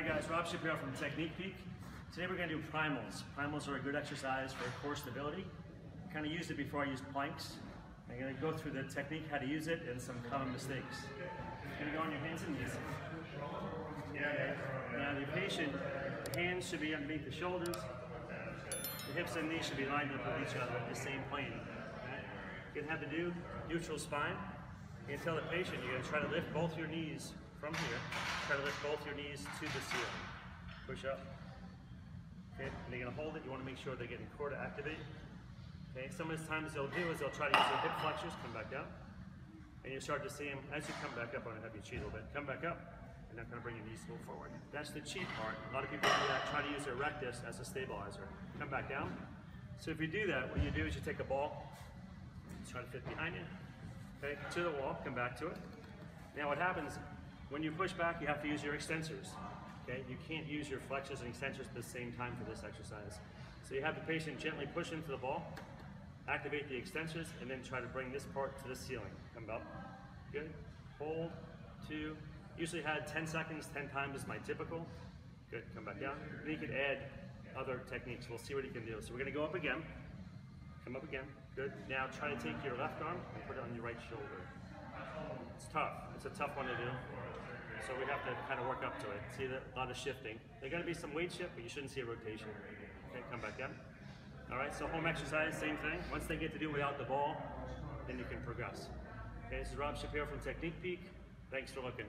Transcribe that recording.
Hi guys, Rob Shapiro from Technique Peek. Today we're going to do primals. Primals are a good exercise for core stability. I kind of used it before I used planks. I'm going to go through the technique, how to use it, and some common mistakes. You're going to go on your hands and knees. Okay. Now the patient, the hands should be underneath the shoulders. The hips and knees should be lined up with each other at the same plane. You're going to have to do neutral spine. You're going to tell the patient you're going to try to lift both your knees from here. Try to lift both your knees to the ceiling. Push up. Okay, and you're going to hold it. You want to make sure they're getting core to activate. Okay, some of the times they'll do is they'll try to use their hip flexors, come back down. And you start to see them, as you come back up, I'm to have you cheat a little bit. Come back up, and I'm going to bring your knees a little forward. That's the cheat part. A lot of people do that, try to use their rectus as a stabilizer. Come back down. So if you do that, what you do is you take a ball, try to fit behind you, okay, to the wall, come back to it. Now what happens, when you push back, you have to use your extensors, okay? You can't use your flexors and extensors at the same time for this exercise. So you have the patient gently push into the ball, activate the extensors, and then try to bring this part to the ceiling. Come up, good, hold, two, usually had 10 seconds, 10 times is my typical. Good, come back down. Then you can add other techniques. We'll see what you can do. So we're gonna go up again. Come up again. Good. Now try to take your left arm and put it on your right shoulder. It's tough. It's a tough one to do. So we have to kind of work up to it. See that a lot of shifting. There's going to be some weight shift, but you shouldn't see a rotation. Okay, come back in. All right, so home exercise, same thing. Once they get to do without the ball, then you can progress. Okay, this is Rob Shapiro from Technique Peek. Thanks for looking.